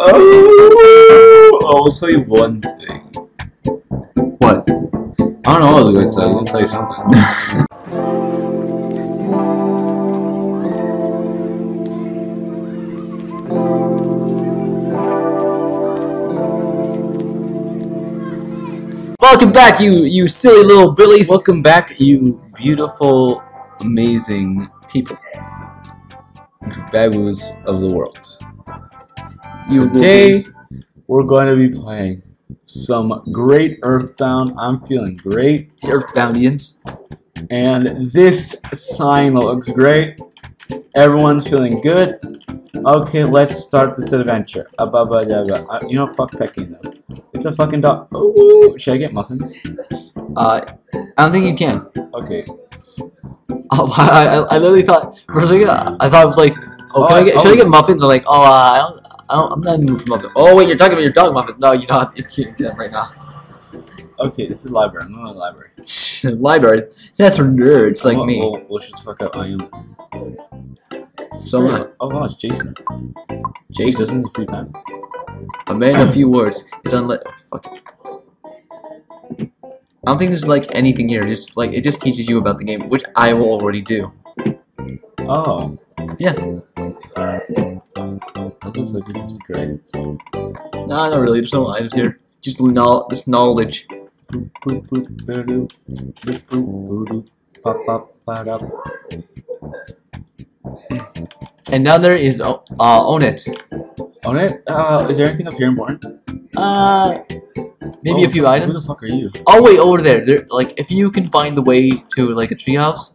Oh, I'll tell you one thing. What? I don't know what I was gonna tell you. I'll tell you something. Welcome back, you you silly little billies. Welcome back, you beautiful, amazing people. Baboos of the world. Today, we're going to be playing some great Earthbound. I'm feeling great. The Earthboundians. And this sign looks great. Everyone's feeling good. Okay, let's start this adventure. Uh, ba- ba- da- ba. Uh, you know, fuck pecking though. It's a fucking dog. Oh, should I get muffins? Uh, I don't think you can. Okay. Oh, I, I, I literally thought for a second. I thought it was like, oh, can Oh, I get? oh. Should I get muffins? I'm like, oh, uh, I don't, I don't, I'm not in the mood. Oh wait, you're talking about your dog muffin. No, you're not. You can't get right now. Okay, this is library. I'm to the library. Library. That's for nerds like oh, me. Oh, well, shut the fuck up. I am. So am I. Oh, oh wow, it's Jason. Jason isn't the free time. A man in a few words. It's unlike. Fuck it. I don't think there's like anything here. Just like it just teaches you about the game, which I will already do. Oh. Yeah. Like it's just great. No, not really. There's no items here. Just know this knowledge. And now there is uh, uh own it. On it? Uh, is there anything up here important? Uh, maybe Oh, a few Who items. the fuck are you? Oh wait, over there. There, like if you can find the way to like a treehouse.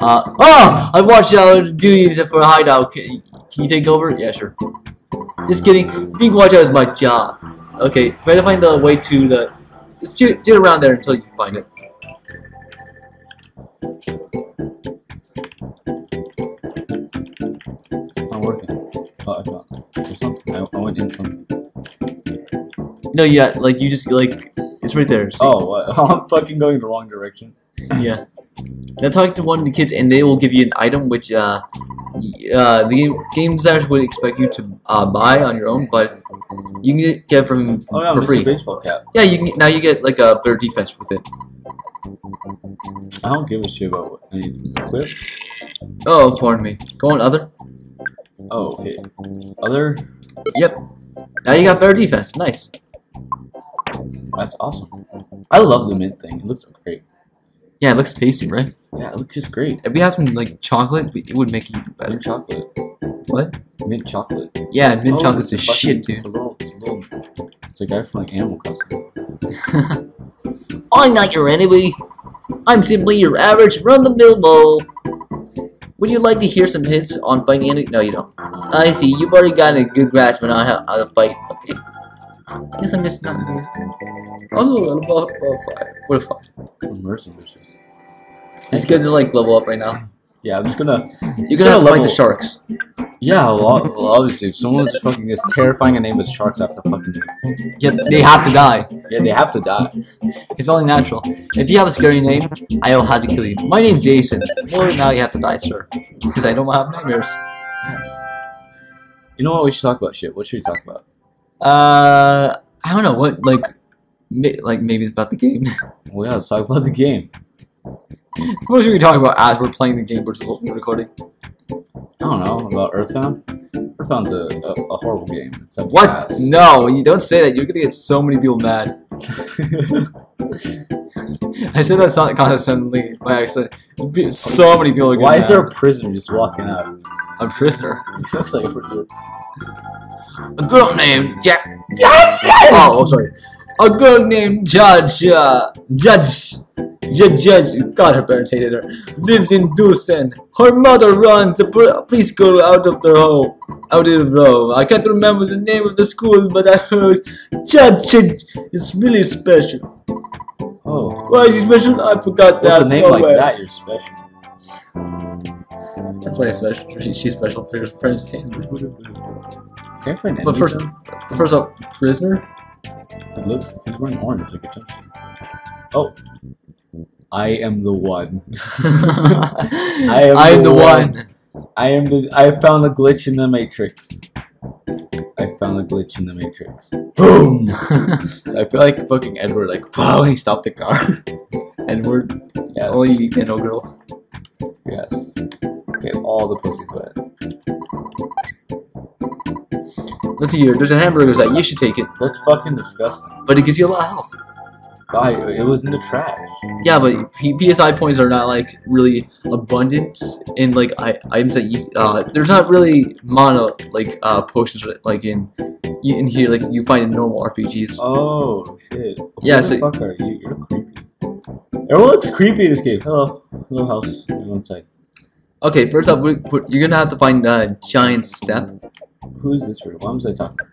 Uh oh! I watched out duties for a hideout. Can, can you take over? Yeah, sure. Just kidding. Being watch out is my job. Okay, try to find the way to the. Just do, do it around there until you can find it. It's not working. Oh, I found There's something. I, I went in something. No, yeah, like you just like it's right there. See? Oh, what? I'm fucking going the wrong direction. Yeah. Now talk to one of the kids, and they will give you an item which uh, uh, the game, game designers would expect you to uh, buy on your own, but you can get, get from Oh, yeah, for Mr. free. Baseball Cap. Yeah, you can now you get like a better defense with it. I don't give a shit about what I need to equip. Oh, pardon me. Go on, other. Oh, okay. Other? Yep. Now you got better defense. Nice. That's awesome. I love the mint thing. It looks great. Yeah, it looks tasty, right? Yeah, it looks just great. If we had some like chocolate, it would make it even better. Mint chocolate. What? Mint chocolate. Yeah, mint Oh, chocolate's a shit, dude. It's a little, it's a little, it's a guy from like Animal Crossing. I'm not your enemy. I'm simply your average run-the-mill mole. Would you like to hear some hints on fighting? No, you don't. I see. You've already gotten a good grasp on how, how to fight. Okay. Guess I'm just not. Oh, what about fight? What if Immersive wishes. it's good to like level up right now? Yeah, I'm just gonna. You're gonna have to fight the sharks. Yeah, well, well obviously, if someone's fucking as terrifying a name as sharks, I have to fucking. Yep, they have to die. Yeah, they have to die. It's only natural. If you have a scary name, I'll have to kill you. My name's Jason. Well, now you have to die, sir. Because I don't have nightmares. Yes. You know what? We should talk about shit. What should we talk about? Uh, I don't know what like, ma- like maybe it's about the game. Well, yeah, let's talk about the game. what should we talk about as we're playing the game versus what we're recording? I don't know about Earthbound. Earthbound's a, a, a horrible game. What? ass. No, you don't say that. You're gonna get so many people mad. I said that sound condescendingly by accident. So many people are. going Why is there a prisoner just walking out? A prisoner? It looks like a prisoner. A girl named Jack. Oh, oh, sorry. A girl named Judge. Uh, Judge. Judge. Judge. God, her parents hated her. Lives in Twoson. Her mother runs a pre- preschool out of the home. Out of the home. I can't remember the name of the school, but I heard Judge. Judge is really special. Oh. Why is she special? I forgot that. With a name like that, you're special. That's why special. She- She's special for her parents hated her. Can I But first, first up, prisoner. It looks he's wearing orange like a jumpsuit. Oh. I am the one. I am I'm the the one. one. I am the I found a glitch in the matrix. I found a glitch in the matrix. Boom! I feel like fucking Edward, like, wow, he stopped the car. Edward, Yes. only you can, oh girl. Yes. Get all the pussy put. Let's see here, there's a hamburger that you should take it, That's fucking disgusting. but it gives you a lot of health. Guy, it was in the trash. Yeah, but P- PSI points are not like really abundant in like I- items that you. Uh, there's not really mono like uh potions like in in here like you find in normal RPGs. Oh shit. Yeah, Who so- fuck are you? You're creepy. Everyone looks creepy in this game. Hello, hello house. Go inside. Okay, first up, you're gonna have to find the giant step. Who is this weird? Why am I talking?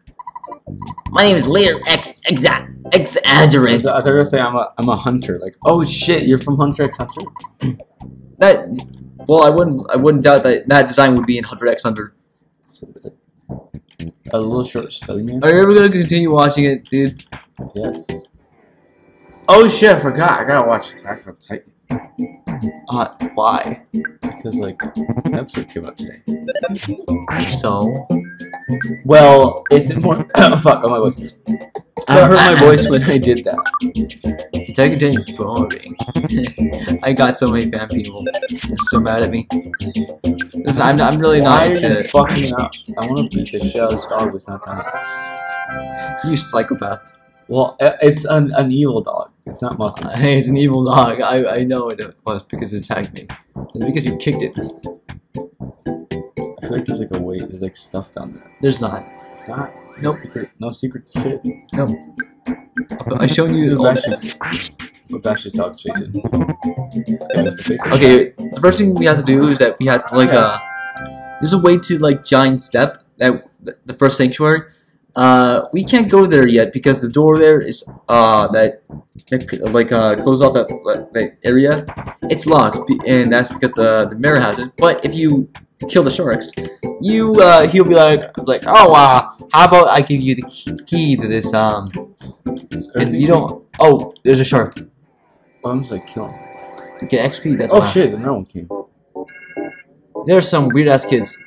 My name is Lear X Exact I Exaggerate. thought you were gonna say I'm a I'm a hunter. Like, oh shit, you're from Hunter x Hunter. That well, I wouldn't I wouldn't doubt that that design would be in Hunter X Hunter. So, a little short study man. Are you ever gonna continue watching it, dude? Yes. Oh shit, I forgot. I gotta watch Attack on Titan Uh, why? because like an episode came out today. So Well, it's important. fuck, oh my voice. I heard my voice when I did that. Attack on is boring. I got so many fan people. They're so mad at me. Listen, I'm, I'm really Why not into fucking up? I want to beat the shit out of this dog, it's not you psychopath. Well, it's an, an evil dog. It's not Muffin. Hey, it's an evil dog. I, I know it was because it attacked me. It's because you kicked it. I feel like there's like a way. There's like stuff down there. There's not. It's not. No Nope. secret. No secret shit. No. I shown you the bashes? What bashes dog's face in? Okay, what's the face? Okay, the first thing we have to do is that we have like a. There's a way to like giant step that the first sanctuary. Uh, we can't go there yet because the door there is uh that, that like uh closed off that that area. It's locked, and that's because uh, the mirror has it. But if you kill the sharks, you uh he'll be like like oh uh how about I give you the key, key to this um and you don't oh there's a shark? Oh, I'm just like kill him. get XP that's Oh why. shit, another one came. There's some weird ass kids.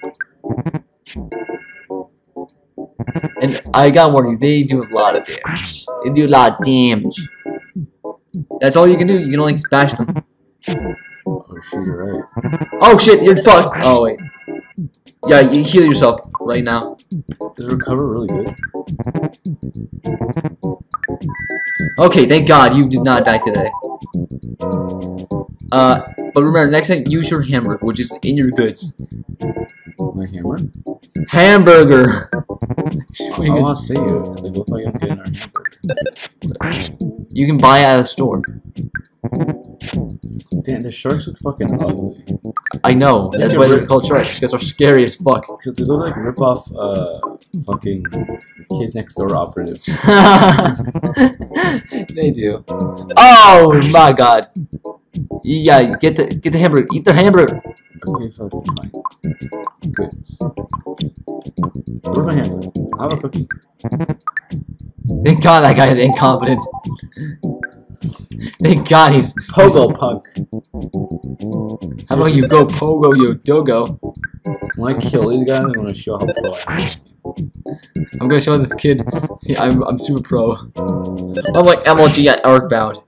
And I got warning you, they do a lot of damage. They do a lot of damage. That's all you can do. You can only bash them. Oh shit, you're right. Oh shit, you're fucked. Oh wait. Yeah, you heal yourself right now. Is recover really good? Okay, thank God you did not die today. Uh, but remember, next time use your hammer, which is in your goods. My hammer? Hamburger. I want to see you. 'cause They look like I'm getting our hamburger. You can buy it at a store. Damn, the sharks look fucking ugly. I know. That's why they're called sharks, because they're scary as fuck. Cause they look like rip off uh fucking kids next door operatives. they do. Oh my god. Yeah, get the get the hamburger. Eat the hamburger. Okay, fine. Goods. Where's my hamburger? I have a cookie. Thank God that guy is incompetent. Thank God he's Pogo punk. How about you go pogo yo dogo? When I kill these guys, I'm gonna show how pro I am. I'm gonna show this kid. I'm I'm super pro. I'm like MLG at Earthbound.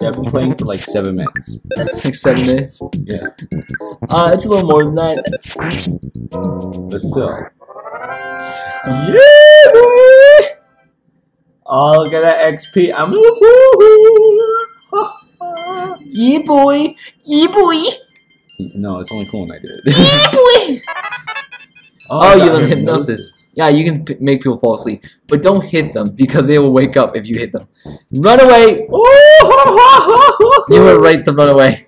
Yeah, I've been playing for like seven minutes. Like seven minutes. Yes, Uh, it's a little more than that. but still. Yeah, boy. Oh, look at that XP. I'm a fool. Yeah, boy. Yeah, boy. No, it's only cool when I do it. Yeah, boy. Oh, I you learn hypnosis. Yeah, you can p- make people fall asleep, but don't hit them because they will wake up if you hit them. Run away! Oh, you were right to run away.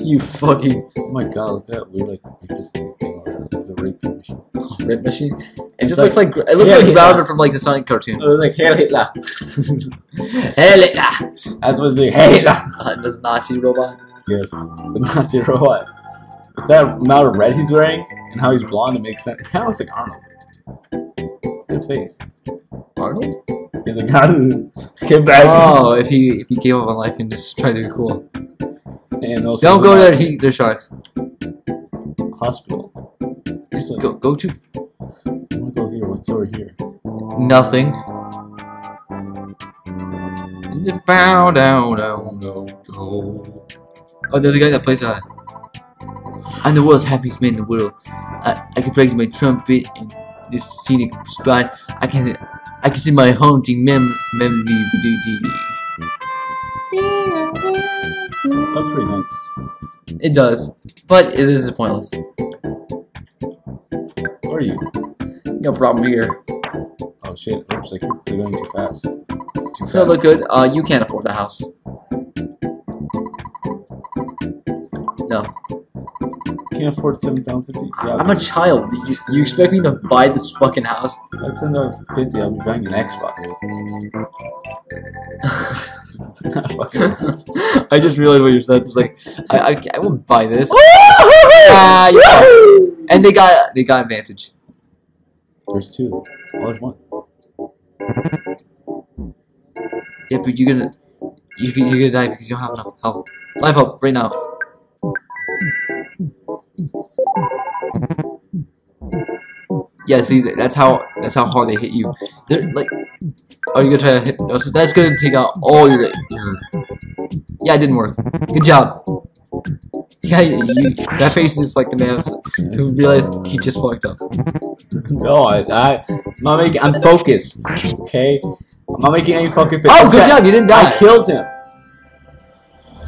You fucking Oh my god, look at that weird like rapist thing over there. It's a rape machine. rip machine. It It's just looks like it looks Yeah, like yeah. Router from like the Sonic cartoon. It was like Hail Hitler. Hey, Hitler! That's what's like Hail Hitler. Uh, the Nazi robot. Yes, the Nazi robot. With that amount of red he's wearing and how he's blonde, it makes sense. It kind of looks like Arnold. His face. Arnold? He's like, get back. Oh, if he if he gave up on life and just tried to be cool. And also Don't go there. He, there's sharks. Hospital. Just go go to. I'm gonna go here. What's over here? Nothing. Bow down, down, down, down. Oh, there's a guy that plays uh I'm the world's happiest man in the world. I, I can play my trumpet in this scenic spot. I can I can see my haunting mem memory. That's pretty nice. It does, but it is pointless. Where are you? No problem here. Oh shit, oops, I keep going too fast. Too Does that look good? Uh, you can't afford the house. No, Can't afford seven thousand fifty. Yeah, I'm a child. You, you expect me to buy this fucking house? out fifty. I'll be buying an Xbox. Fucking- I just realized what you said. It's like I, I, I wouldn't buy this. Ah, you- and they got they got advantage. There's two. Oh, there's one. Yeah, but you're gonna you you're gonna die because you don't have enough health. Life up right now. Yeah, see that's how that's how hard they hit you. They're like, oh, you're gonna try to hit. Oh, that's gonna take out all your, your. Yeah, it didn't work. Good job. Yeah, you, you that face is like the man who realized he just fucked up. No, I, I, I'm not making. I'm focused. Okay, I'm not making any fucking. Oh, good job! You didn't die. I killed him.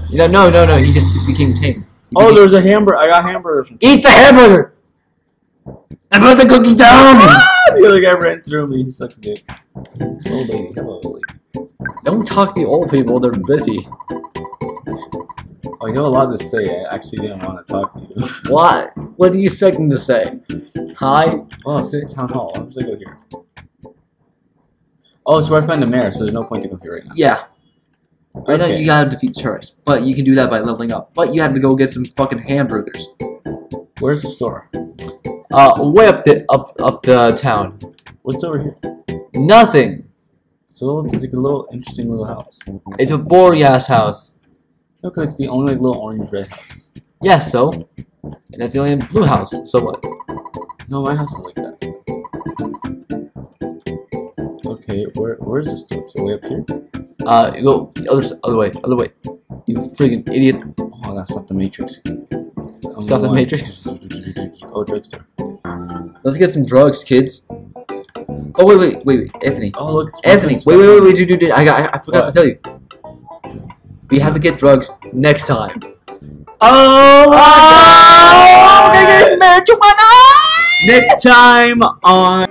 You know, no, no, no. He just became tame. He Oh, became- there's a hamburger. I got hamburgers. From Eat the hamburger! I put the cookie down! ah, the other guy ran through me. He sucked a dick. This old lady. Hello, old lady. Don't talk to the old people, they're busy. Oh, you have a lot to say. I actually didn't want to talk to you. What? What do you expect them to say? Hi? oh, it's town hall. How gonna go here? Oh, it's where I find the mayor, so there's no point to go here right now. Yeah. Right now you gotta defeat the sharks, but you can do that by leveling up. But you have to go get some fucking hamburgers. Where's the store? Uh, way up the up up the town. What's over here? Nothing. So it's like a little interesting little house. It's a boring ass house. Look like it's the only like, little orange red house. Yes, so. And that's the only blue house. So what? No, my house is like that. Okay, where where's the store? So way up here? Uh, you go the other other way, other way. You friggin' idiot. Oh, that's not the Matrix. I'm the. Matrix. Oh, drugstore. Let's get some drugs, kids. Oh wait, wait, wait, wait, Anthony. Oh, look, Anthony, wait, wait, wait, wait, dude, dude, dude. I got, I, I forgot What? to tell you. We have to get drugs next time. Oh, Oh, we're gonna get marijuana! Next time on